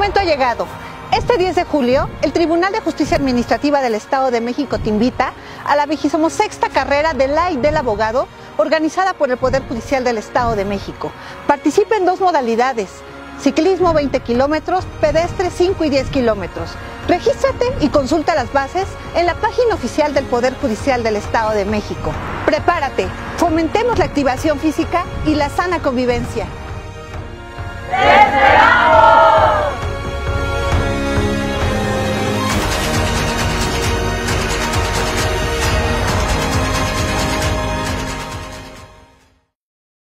momento ha llegado. Este 10 de julio, el Tribunal de Justicia Administrativa del Estado de México te invita a la sexta carrera de la y del abogado organizada por el Poder Judicial del Estado de México. Participa en dos modalidades, ciclismo 20 kilómetros, pedestre 5 y 10 kilómetros. Regístrate y consulta las bases en la página oficial del Poder Judicial del Estado de México. Prepárate, fomentemos la activación física y la sana convivencia. ¡Te